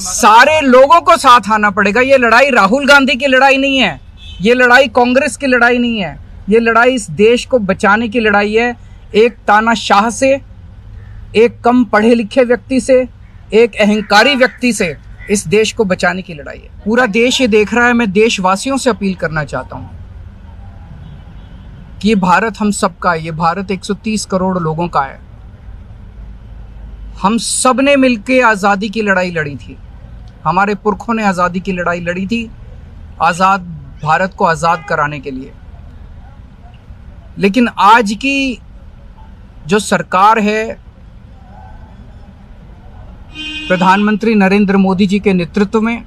सारे लोगों को साथ आना पड़ेगा। ये लड़ाई राहुल गांधी की लड़ाई नहीं है। ये लड़ाई कांग्रेस की लड़ाई नहीं है। ये लड़ाई इस देश को बचाने की लड़ाई है। एक तानाशाह से, एक कम पढ़े लिखे व्यक्ति से, एक अहंकारी व्यक्ति से इस देश को बचाने की लड़ाई है। पूरा देश ये देख रहा है। मैं देशवासियों से अपील करना चाहता हूँ कि ये भारत हम सबका है। ये भारत 130 करोड़ लोगों का है। हम सबने मिलकर आज़ादी की लड़ाई लड़ी थी। हमारे पुरखों ने आज़ादी की लड़ाई लड़ी थी, आज़ाद भारत को आज़ाद कराने के लिए। लेकिन आज की जो सरकार है, प्रधानमंत्री नरेंद्र मोदी जी के नेतृत्व में,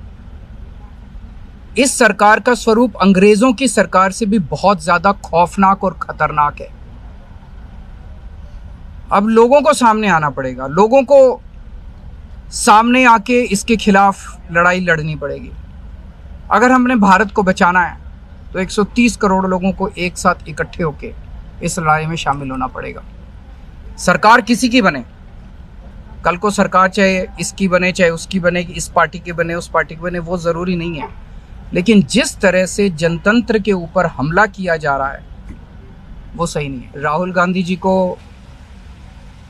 इस सरकार का स्वरूप अंग्रेज़ों की सरकार से भी बहुत ज़्यादा खौफनाक और खतरनाक है। अब लोगों को सामने आना पड़ेगा, लोगों को सामने आके इसके खिलाफ लड़ाई लड़नी पड़ेगी। अगर हमने भारत को बचाना है तो 130 करोड़ लोगों को एक साथ इकट्ठे होके इस लड़ाई में शामिल होना पड़ेगा। सरकार किसी की बने, कल को सरकार चाहे इसकी बने, चाहे उसकी बने, इस पार्टी के बने, उस पार्टी के बने, वो ज़रूरी नहीं है। लेकिन जिस तरह से जनतंत्र के ऊपर हमला किया जा रहा है, वो सही नहीं है। राहुल गांधी जी को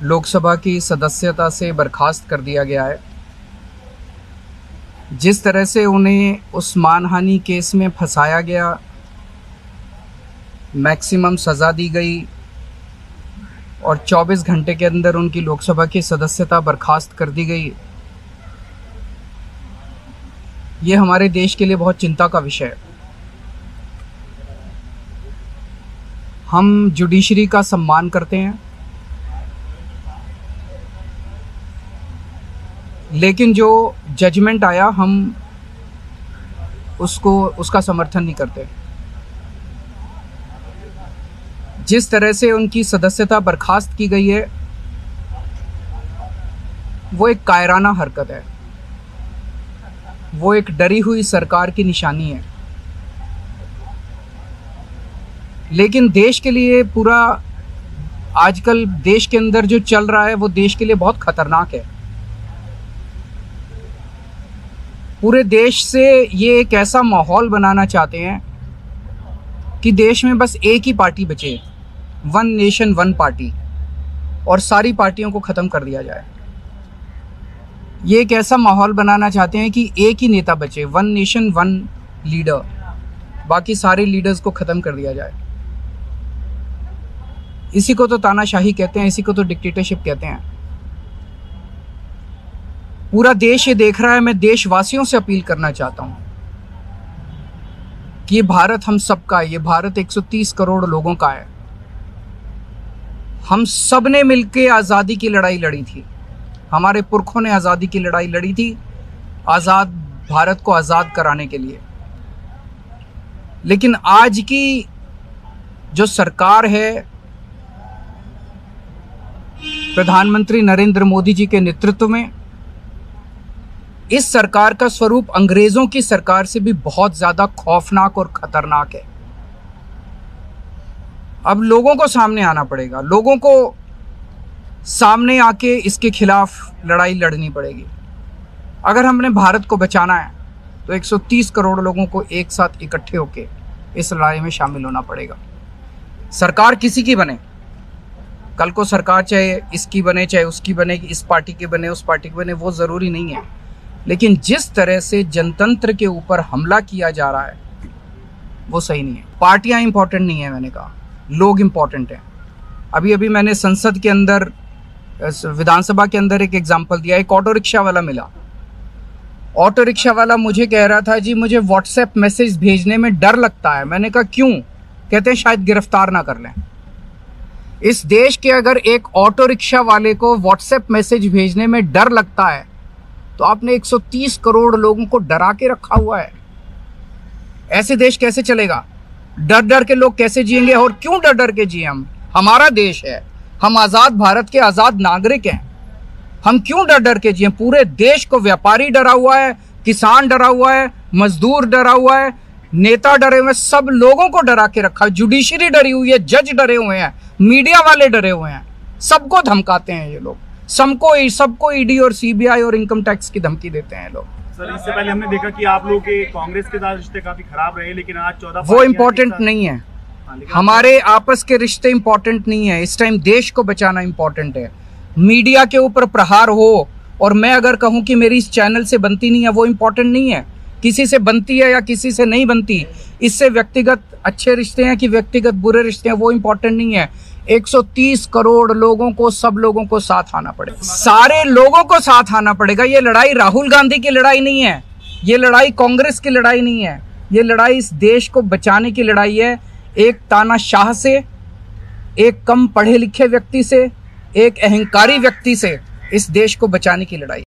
लोकसभा की सदस्यता से बर्खास्त कर दिया गया है। जिस तरह से उन्हें उस मानहानि केस में फंसाया गया, मैक्सिमम सज़ा दी गई और 24 घंटे के अंदर उनकी लोकसभा की सदस्यता बर्खास्त कर दी गई, ये हमारे देश के लिए बहुत चिंता का विषय है। हम जुडिशरी का सम्मान करते हैं। लेकिन जो जजमेंट आया, हम उसको, उसका समर्थन नहीं करते। जिस तरह से उनकी सदस्यता बर्खास्त की गई है, वो एक कायराना हरकत है। वो एक डरी हुई सरकार की निशानी है। लेकिन देश के लिए पूरा, आजकल देश के अंदर जो चल रहा है, वो देश के लिए बहुत खतरनाक है। पूरे देश से ये एक ऐसा माहौल बनाना चाहते हैं कि देश में बस एक ही पार्टी बचे। वन नेशन वन पार्टी और सारी पार्टियों को ख़त्म कर दिया जाए। ये एक ऐसा माहौल बनाना चाहते हैं कि एक ही नेता बचे। वन नेशन वन लीडर बाकी सारे लीडर्स को ख़त्म कर दिया जाए। इसी को तो तानाशाही कहते हैं, इसी को तो डिक्टेटरशिप कहते हैं। पूरा देश ये देख रहा है, मैं देशवासियों से अपील करना चाहता हूँ कि ये भारत हम सबका है, ये भारत 130 करोड़ लोगों का है। हम सबने मिलकर आज़ादी की लड़ाई लड़ी थी। हमारे पुरखों ने आज़ादी की लड़ाई लड़ी थी, आज़ाद भारत को आज़ाद कराने के लिए। लेकिन आज की जो सरकार है, प्रधानमंत्री नरेंद्र मोदी जी के नेतृत्व में इस सरकार का स्वरूप अंग्रेज़ों की सरकार से भी बहुत ज़्यादा खौफनाक और खतरनाक है। अब लोगों को सामने आना पड़ेगा। लोगों को सामने आके इसके खिलाफ लड़ाई लड़नी पड़ेगी। अगर हमने भारत को बचाना है तो 130 करोड़ लोगों को एक साथ इकट्ठे होके इस लड़ाई में शामिल होना पड़ेगा। सरकार किसी की बने? कल को सरकार चाहे इसकी बने, चाहे उसकी बने, इस पार्टी के बने, उस पार्टी के बने, वो ज़रूरी नहीं है। लेकिन जिस तरह से जनतंत्र के ऊपर हमला किया जा रहा है, वो सही नहीं है। पार्टियाँ इंपॉर्टेंट नहीं है, मैंने कहा। लोग इंपॉर्टेंट हैं। अभी अभी मैंने संसद के अंदर विधानसभा के अंदर एक एग्ज़ाम्पल दिया। एक ऑटो रिक्शा वाला मिला। ऑटो रिक्शा वाला मुझे कह रहा था, जी, मुझे व्हाट्सएप मैसेज भेजने में डर लगता है। मैंने कहा, क्यों? कहते हैं, शायद गिरफ़्तार ना कर लें। इस देश के अगर एक ऑटो रिक्शा वाले को व्हाट्सएप मैसेज भेजने में डर लगता है तो आपने 130 करोड़ लोगों को डरा के रखा हुआ है। ऐसे देश कैसे चलेगा? डर डर के लोग कैसे जिएँगे और क्यों डर डर के जिए हम? हमारा देश है। हम आज़ाद भारत के आज़ाद नागरिक हैं। हम क्यों डर डर के जिए? पूरे देश को व्यापारी डरा हुआ है, किसान डरा हुआ है, मजदूर डरा हुआ है, नेता डरे हुए सब लोगों को डरा के रखा है। जुडिशरी डरी हुई है, जज डरे हुए हैं, मीडिया वाले डरे हुए हैं, सबको धमकाते हैं ये लोग। सबको सबको ईडी और सीबीआई और इनकम टैक्स की धमकी देते हैं लोग। सर इससे पहले हमने देखा कि आप लोग के कांग्रेस के साथ रिश्ते काफ़ी खराब रहे लेकिन आज चौदह वो इम्पोर्टेंट नहीं है। हाँ, हमारे आपस के रिश्ते इम्पोर्टेंट नहीं है। इस टाइम देश को बचाना इम्पोर्टेंट है। मीडिया के ऊपर प्रहार हो और मैं अगर कहूँ कि मेरी इस चैनल से बनती नहीं है वो इम्पोर्टेंट नहीं है। किसी से बनती है या किसी से नहीं बनती, इससे व्यक्तिगत अच्छे रिश्ते हैं कि व्यक्तिगत बुरे रिश्ते हैं, वो इंपॉर्टेंट नहीं है। 130 करोड़ लोगों को सब लोगों को साथ आना पड़ेगा। सारे लोगों को साथ आना पड़ेगा। ये लड़ाई राहुल गांधी की लड़ाई नहीं है। ये लड़ाई कांग्रेस की लड़ाई नहीं है। ये लड़ाई इस देश को बचाने की लड़ाई है। एक तानाशाह से, एक कम पढ़े लिखे व्यक्ति से, एक अहंकारी व्यक्ति से इस देश को बचाने की लड़ाई।